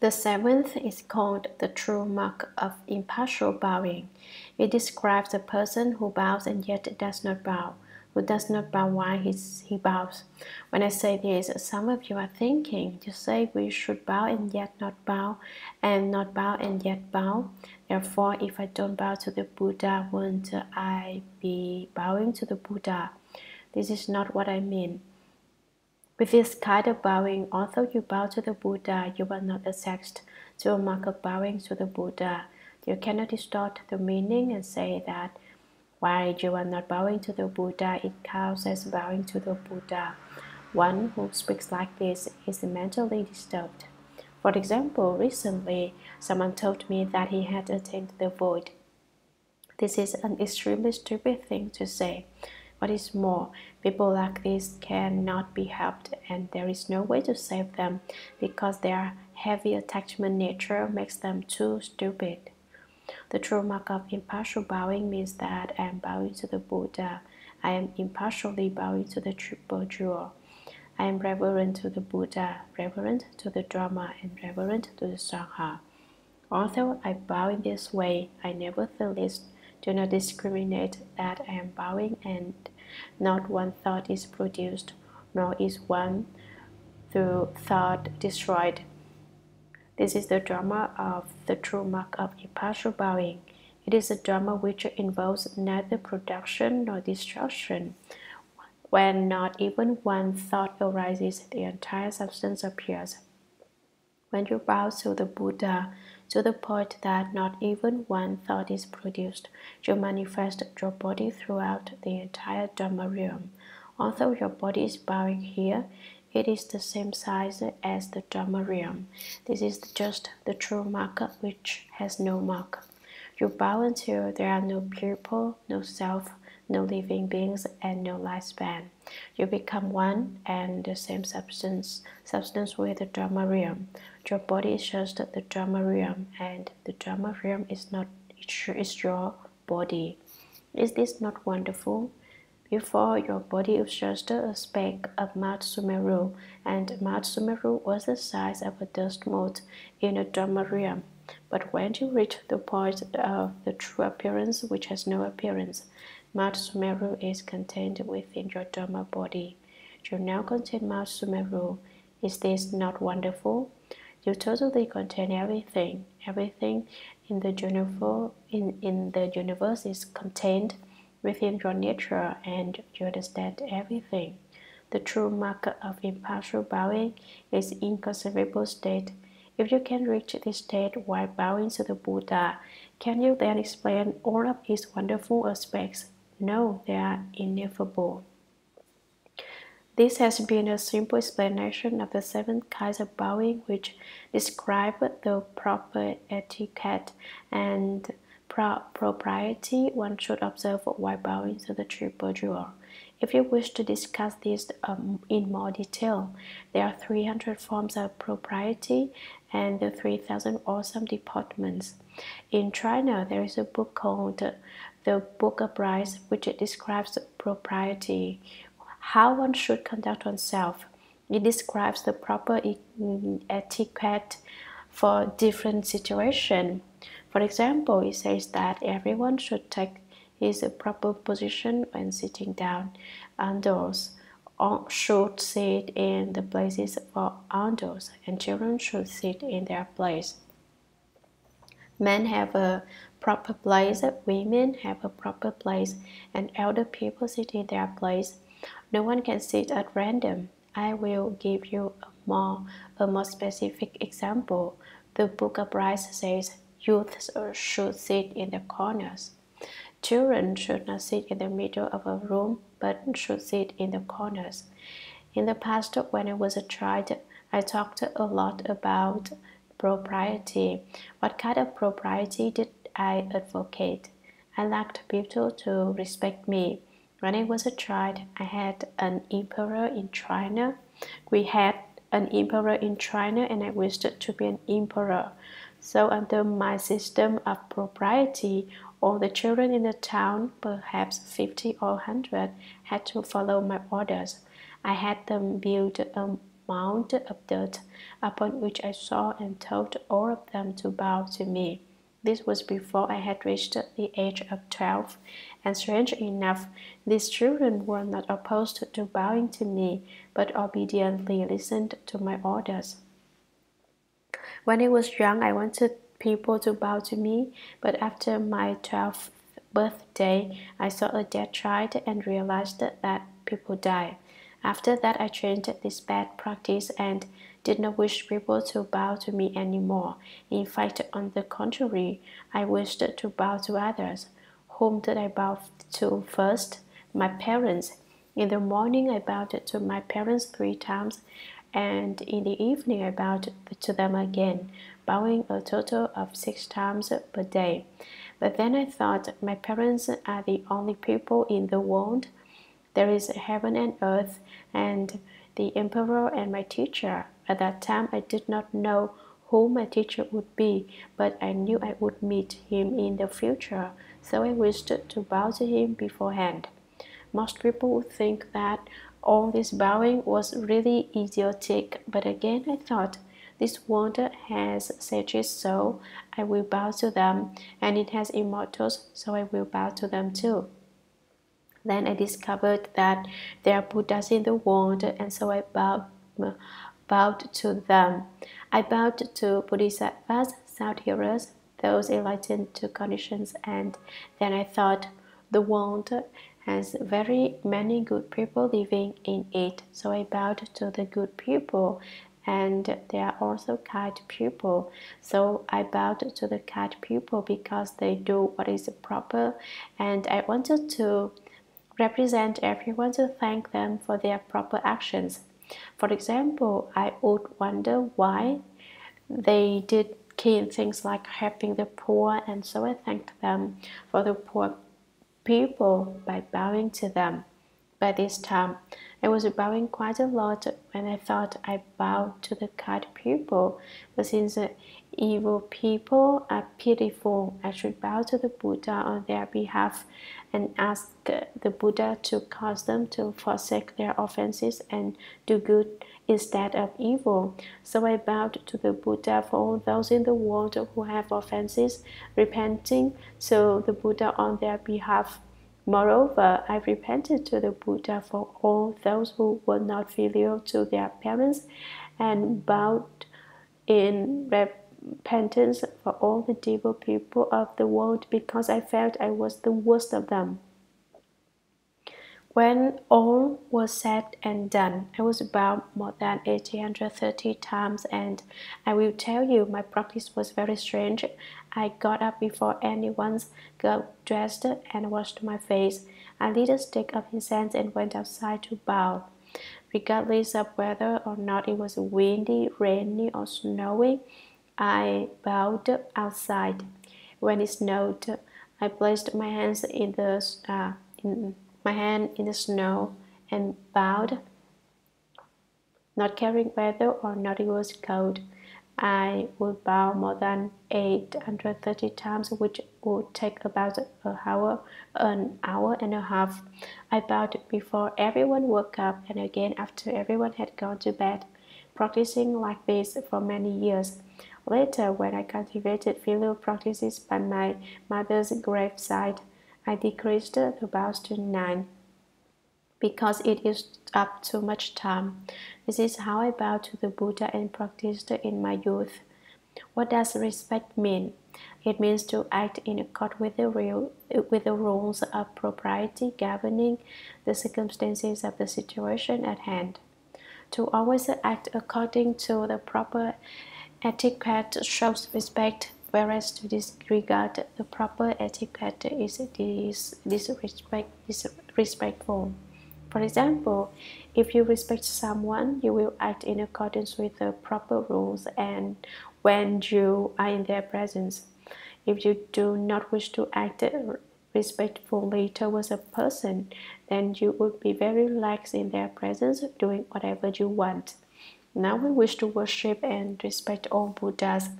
The seventh is called the true mark of impartial bowing. It describes a person who bows and yet does not bow, who does not bow while he bows. When I say this, some of you are thinking, you say we should bow and yet not bow, and not bow and yet bow. Therefore, if I don't bow to the Buddha, won't I be bowing to the Buddha? This is not what I mean. With this kind of bowing, although you bow to the Buddha, you are not attached to a mark of bowing to the Buddha. You cannot distort the meaning and say that while you are not bowing to the Buddha, it counts as bowing to the Buddha. One who speaks like this is mentally disturbed. For example, recently, someone told me that he had attained the void. This is an extremely stupid thing to say. What is more, people like this cannot be helped and there is no way to save them because their heavy attachment nature makes them too stupid. The true mark of impartial bowing means that I am bowing to the Buddha. I am impartially bowing to the triple jewel. I am reverent to the Buddha, reverent to the Dharma, and reverent to the Sangha. Although I bow in this way, I never feel nevertheless do not discriminate that I am bowing and not one thought is produced, nor is one through thought destroyed. This is the Dharma of the true mark of impartial bowing. It is a Dharma which involves neither production nor destruction. When not even one thought arises, the entire substance appears. When you bow to the Buddha, to the point that not even one thought is produced. You manifest your body throughout the entire Dharma realm. Although your body is bowing here, it is the same size as the Dharma realm. This is just the true mark which has no mark. You bow until there are no people, no self, no living beings, and no lifespan. You become one and the same substance, substance with the Dharma realm. Your body is just the Dharma realm, and the Dharma realm is not it's your body. Is this not wonderful? Before, your body was just a speck of Mount and Mount was the size of a dust mote in a Dharma realm. But when you reach the point of the true appearance, which has no appearance, Mount is contained within your Dharma body. You now contain Mount. Is this not wonderful? You totally contain everything. Everything in the universe, in, in the universe is contained within your nature and you understand everything. The true mark of impartial bowing is inconceivable state. If you can reach this state while bowing to the Buddha, can you then explain all of his wonderful aspects? No, they are ineffable. This has been a simple explanation of the seven kinds of bowing which describe the proper etiquette and pro propriety one should observe while bowing to the triple jewel. If you wish to discuss this um, in more detail, there are 300 forms of propriety and 3,000 awesome deportments. In China, there is a book called The Book of Rites, which describes propriety, how one should conduct oneself. It describes the proper etiquette for different situations. For example, it says that everyone should take his proper position when sitting down. Adults should sit in the places for adults, and children should sit in their place. Men have a proper place, women have a proper place, and elder people sit in their place. No one can sit at random. I will give you a more, a more specific example. The Book of Rites says youths should sit in the corners. Children should not sit in the middle of a room but should sit in the corners. In the past, when I was a child, I talked a lot about propriety. What kind of propriety did I advocate? I liked people to respect me. When I was a child, I had an emperor in China. We had an emperor in China, and I wished to be an emperor. So, under my system of propriety, all the children in the town, perhaps 50 or 100, had to follow my orders. I had them build a mound of dirt, upon which I saw and told all of them to bow to me. This was before I had reached the age of twelve, and strange enough, these children were not opposed to bowing to me, but obediently listened to my orders. When I was young, I wanted people to bow to me, but after my twelfth birthday, I saw a dead child and realized that people die. After that, I changed this bad practice and did not wish people to bow to me anymore. In fact, on the contrary, I wished to bow to others. Whom did I bow to first? My parents. In the morning, I bowed to my parents three times, and in the evening, I bowed to them again, bowing a total of six times per day. But then I thought, my parents are the only people in the world. There is heaven and earth, and the emperor and my teacher. At that time, I did not know who my teacher would be, but I knew I would meet him in the future, so I wished to bow to him beforehand. Most people think that all this bowing was really idiotic, but again I thought, this world has sages, so I will bow to them, and it has immortals, so I will bow to them too. Then I discovered that there are Buddhas in the world, and so I bowed bowed to them. I bowed to bodhisattvas, sound hearers, those enlightened to conditions, and then I thought the world has very many good people living in it. So I bowed to the good people, and there are also kind people. So I bowed to the kind people because they do what is proper, and I wanted to represent everyone to thank them for their proper actions. For example, I would wonder why they did keen things like helping the poor, and so I thanked them for the poor people by bowing to them. By this time, I was bowing quite a lot when I thought I bowed to the kind people, but since the evil people are pitiful, I should bow to the Buddha on their behalf and ask the Buddha to cause them to forsake their offenses and do good instead of evil. So I bowed to the Buddha for all those in the world who have offenses, repenting to the Buddha on their behalf. Moreover, I repented to the Buddha for all those who were not filial to their parents and bowed in repentance for all the evil people of the world because I felt I was the worst of them. When all was said and done, I was about more than 830 times, and I will tell you my practice was very strange. I got up before anyone, got dressed, and washed my face. I lit a stick of incense and went outside to bow. Regardless of whether or not it was windy, rainy, or snowy, I bowed outside. When it snowed, I placed my hands in the uh, in my hand in the snow and bowed, not caring whether or not it was cold. I would bow more than 830 times, which would take about an hour, an hour and a half. I bowed before everyone woke up and again after everyone had gone to bed, practicing like this for many years. Later, when I cultivated filial practices by my mother's graveside, I decreased the bows to nine because it is up too much time. This is how I bow to the Buddha and practiced in my youth. What does respect mean? It means to act in accord with the, real, with the rules of propriety governing the circumstances of the situation at hand. To always act according to the proper Etiquette shows respect, whereas to disregard the proper etiquette is dis disrespect, disrespectful. For example, if you respect someone, you will act in accordance with the proper rules and when you are in their presence. If you do not wish to act respectfully towards a person, then you would be very lax in their presence, doing whatever you want. Now we wish to worship and respect all Buddhas.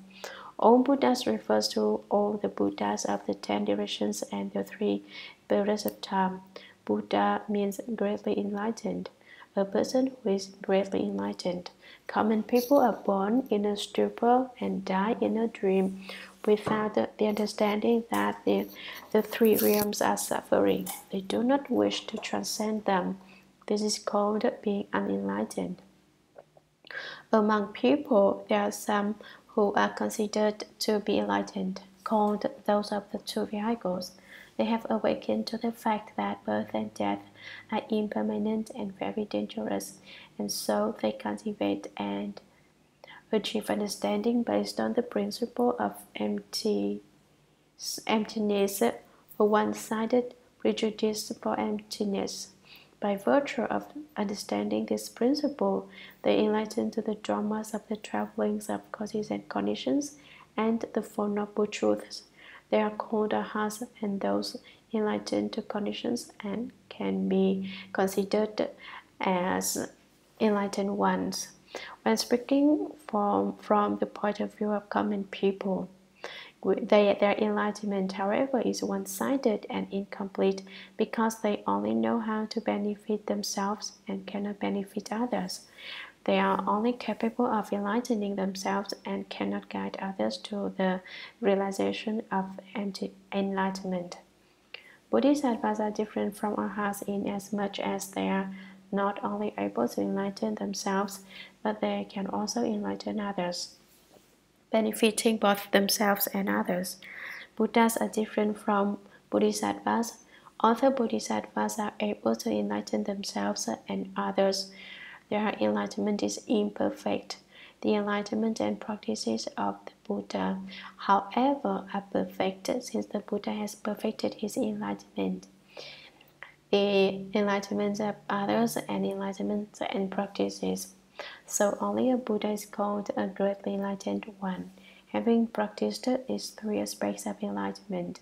All Buddhas refers to all the Buddhas of the ten directions and the three periods of time. Buddha means greatly enlightened. a person who is greatly enlightened. Common people are born in a stupor and die in a dream without the, understanding that the, the three realms are suffering. They do not wish to transcend them. This is called being unenlightened. Among people, there are some who are considered to be enlightened, called those of the two vehicles. They have awakened to the fact that birth and death are impermanent and very dangerous, and so they cultivate and achieve understanding based on the principle of empty, emptiness, or one-sided prejudice for emptiness. By virtue of understanding this principle, they enlighten to the dharmas of the travelings of causes and conditions and the Four Noble Truths. They are called arhats and those enlightened conditions and can be considered as enlightened ones. When speaking from, from the point of view of common people, they, their enlightenment, however, is one sided and incomplete because they only know how to benefit themselves and cannot benefit others. They are only capable of enlightening themselves and cannot guide others to the realization of enlightenment. Buddhist Bodhisattvas are different from arhats in as much as they are not only able to enlighten themselves, but they can also enlighten others, benefiting both themselves and others. Buddhas are different from bodhisattvas. Although bodhisattvas are able to enlighten themselves and others, their enlightenment is imperfect. The enlightenment and practices of the Buddha, however, are perfected since the Buddha has perfected his enlightenment the enlightenment of others and enlightenment and practices. So only a Buddha is called a greatly enlightened one, having practiced these three aspects of enlightenment.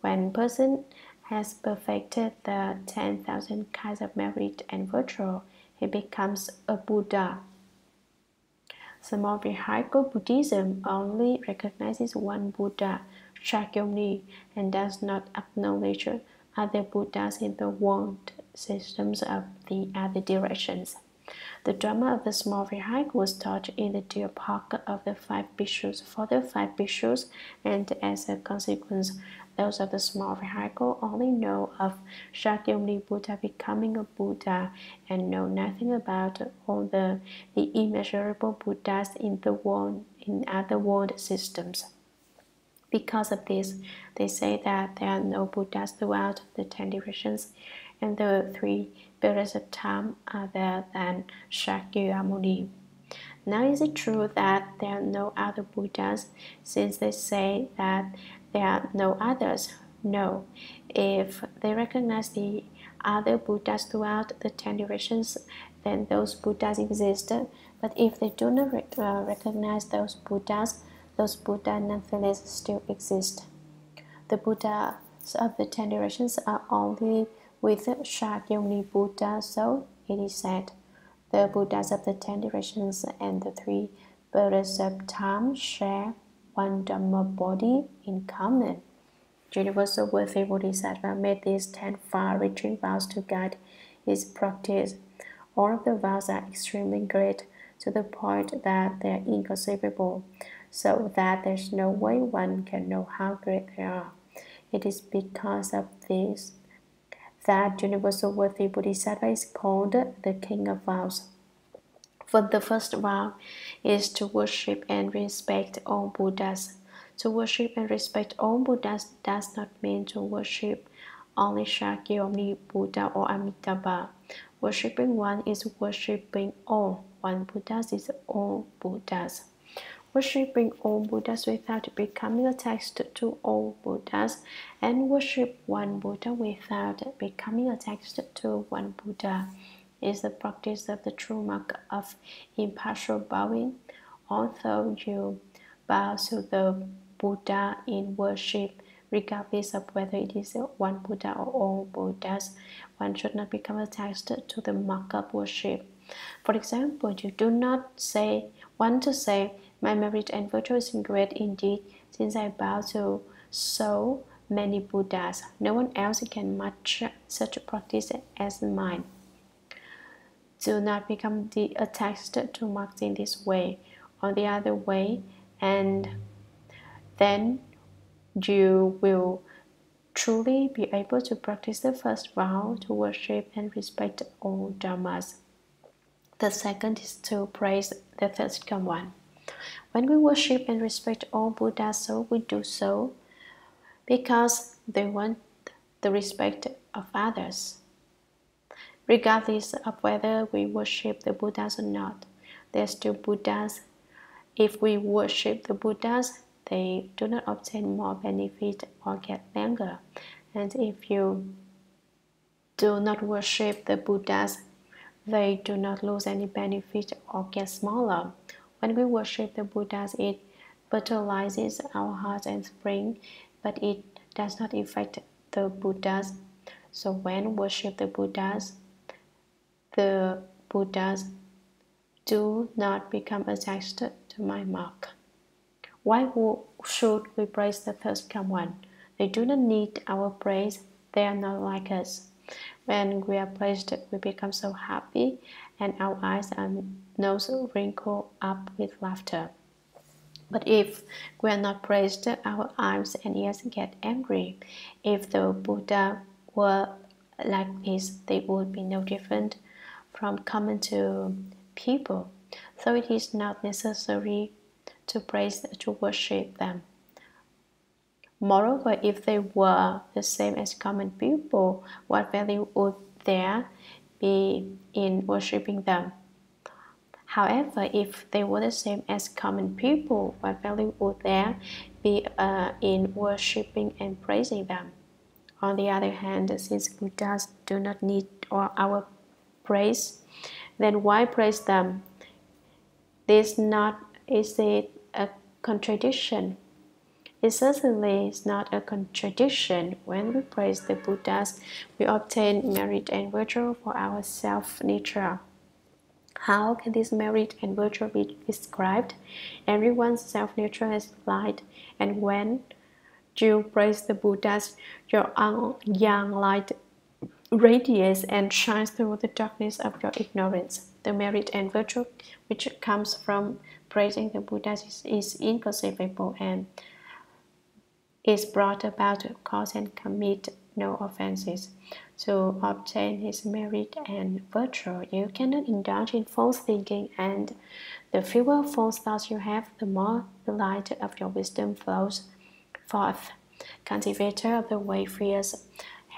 When person has perfected the 10,000 kinds of merit and virtue, he becomes a Buddha. Samovihika Buddhism only recognizes one Buddha, Shakyamuni, and does not acknowledge other Buddhas in the world systems of the other directions. The Dharma of the small vehicle was taught in the deer park of the five bhikshus for the five bhikshus, and as a consequence, those of the small vehicle only know of Shakyamuni Buddha becoming a Buddha and know nothing about all the, the immeasurable Buddhas in the world in other world systems. Because of this, they say that there are no Buddhas throughout the ten directions, and the three periods of time other than Shakyamuni. Now, is it true that there are no other Buddhas since they say that there are no others? No. If they recognize the other Buddhas throughout the ten directions, then those Buddhas exist. But if they do not uh, recognize those Buddhas, those Buddha nonetheless still exist. The Buddhas of the ten directions are only with Shakyamuni Buddha, so it is said. The Buddhas of the ten directions and the three Buddhas of time share one Dhamma body in common. Universal Worthy Bodhisattva made these ten far-reaching vows to guide his practice. All of the vows are extremely great to the point that they are inconceivable so that there's no way one can know how great they are. It is because of this that Universal Worthy Bodhisattva is called the King of Vows. For the first vow is to worship and respect all Buddhas. To worship and respect all Buddhas does not mean to worship only Shakyamuni Buddha or Amitabha. Worshipping one is worshipping all. One Buddha is all Buddhas worshipping all Buddhas without becoming attached to all Buddhas, and worship one Buddha without becoming attached to one Buddha is the practice of the true mark of impartial bowing. Although you bow to the Buddha in worship, regardless of whether it is one Buddha or all Buddhas, one should not become attached to the mark of worship. For example, you do not say want to say my merit and virtue is great indeed, since I bow to so many Buddhas. No one else can match such a practice as mine. Do not become attached to marks in this way or the other way, and then you will truly be able to practice the first vow to worship and respect all dharmas. The second is to praise the third one. When we worship and respect all Buddhas, so we do so because they want the respect of others. Regardless of whether we worship the Buddhas or not, they're still Buddhas. If we worship the Buddhas, they do not obtain more benefit or get longer. And if you do not worship the Buddhas, they do not lose any benefit or get smaller. When we worship the Buddhas, it fertilizes our hearts and spring, but it does not affect the Buddhas. So when worship the Buddhas, the Buddhas do not become attached to my mark. Why should we praise the Thus Come One? They do not need our praise, they are not like us. When we are praised, we become so happy, and our eyes and nose wrinkle up with laughter. But if we are not praised, our eyes and ears get angry. If the Buddha were like this, they would be no different from common to people. So it is not necessary to praise to worship them. Moreover, if they were the same as common people, what value would there be in worshipping them? However, if they were the same as common people, what value would there be uh, in worshipping and praising them? On the other hand, since Buddhas do not need our praise, then why praise them? This not is it a contradiction? It certainly is not a contradiction. When we praise the Buddhas, we obtain merit and virtue for our self nature. How can this merit and virtue be described? Everyone's self nature is light, and when you praise the Buddhas, your own young light radiates and shines through the darkness of your ignorance. The merit and virtue which comes from praising the Buddha is, is inconceivable and is brought about to cause and commit no offenses. To obtain his merit and virtue, you cannot indulge in false thinking, and the fewer false thoughts you have, the more the light of your wisdom flows forth. Cultivator of the way fears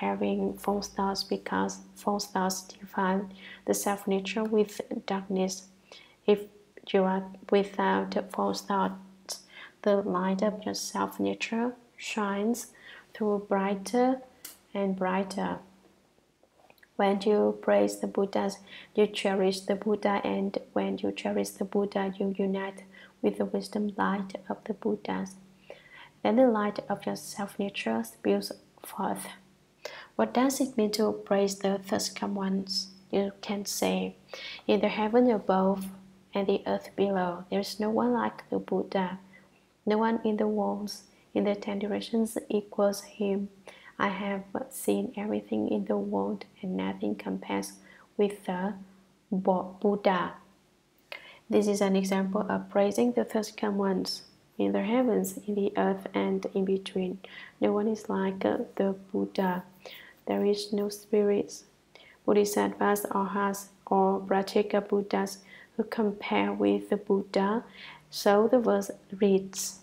having false thoughts because false thoughts define the self nature with darkness. If you are without false thoughts, the light of your self nature shines through brighter and brighter. When you praise the Buddhas, you cherish the Buddha, and when you cherish the Buddha, you unite with the wisdom light of the Buddhas. Then the light of your self nature spills forth. What does it mean to praise the Thus Come Ones? You can say, In the heaven above and the earth below, there is no one like the Buddha. No one in the worlds, in the ten directions equals him. I have seen everything in the world, and nothing compares with the Buddha. This is an example of praising the Thus Come Ones in the heavens, in the earth, and in between. No one is like the Buddha there is no spirits, bodhisattvas, arhats, or Pratyeka Buddhas who compare with the Buddha. So the verse reads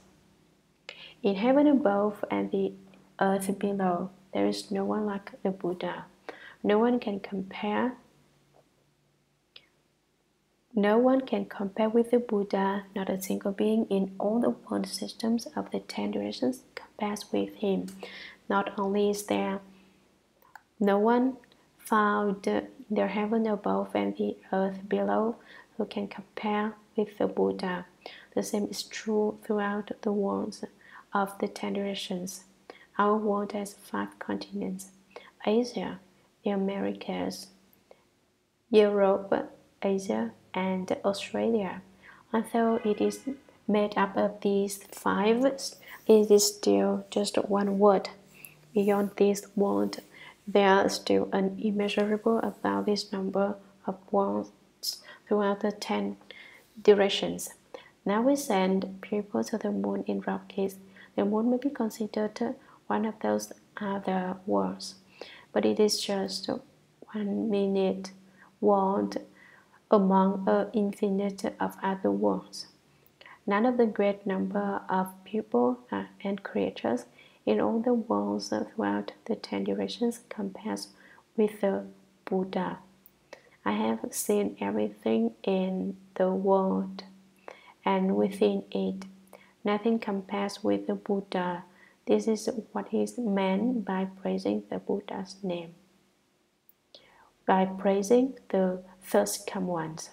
In heaven above and the earth below, there is no one like the Buddha. No one can compare. No one can compare with the Buddha, not a single being in all the world systems of the ten directions compares with him. Not only is there no one found in the heaven above and the earth below who can compare with the Buddha. The same is true throughout the worlds of the ten directions. Our world has five continents Asia, the Americas, Europe, Asia, and Australia. Although it is made up of these five, it is still just one world. Beyond this world, there are still an immeasurable about this number of worlds throughout the ten directions. Now we send people to the moon in rockets. The moon may be considered one of those other worlds, but it is just one minute world among an infinite of other worlds. None of the great number of people uh, and creatures in all the worlds throughout the ten directions compares with the Buddha. I have seen everything in the world and within it. Nothing compares with the Buddha. This is what is meant by praising the Buddha's name. By praising the Thus Come Ones.